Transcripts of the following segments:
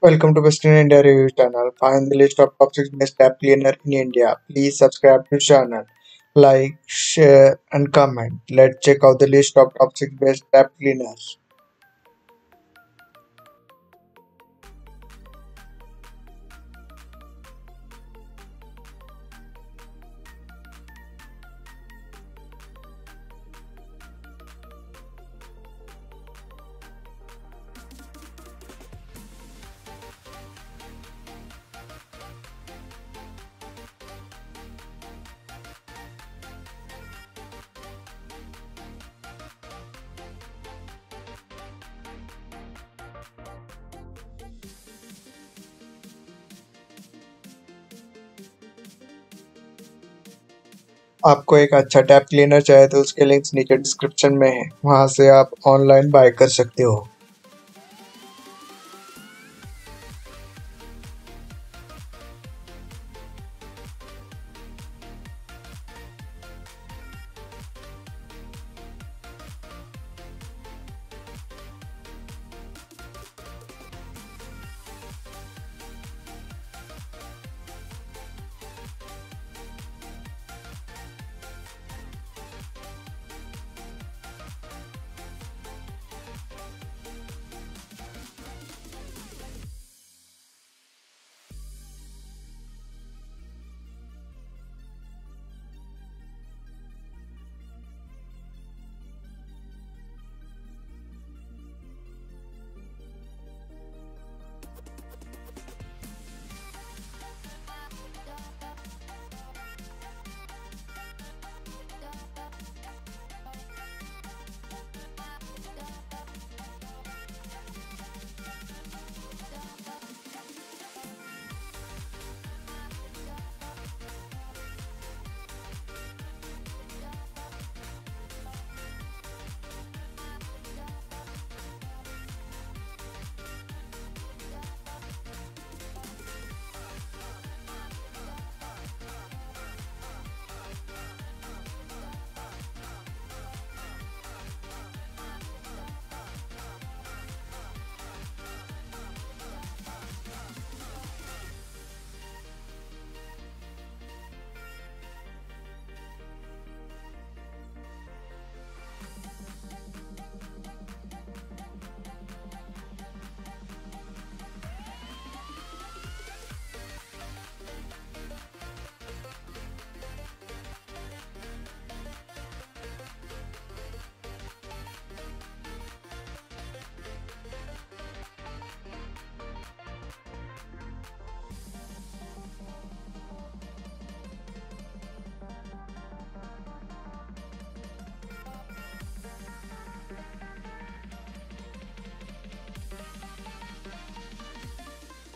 Welcome to Best in India Review channel. Find the list of top 6 best tap cleaner in India. Please subscribe to channel. Like, share and comment. Let's check out the list of top 6 best tap cleaners. आपको एक अच्छा tap cleaner चाहिए तो उसके links नीचे description में है। वहाँ से आप ऑनलाइन बाय कर सकते हो।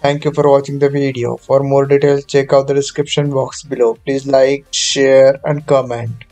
Thank you for watching the video. For more details, check out the description box below. Please like, share and comment.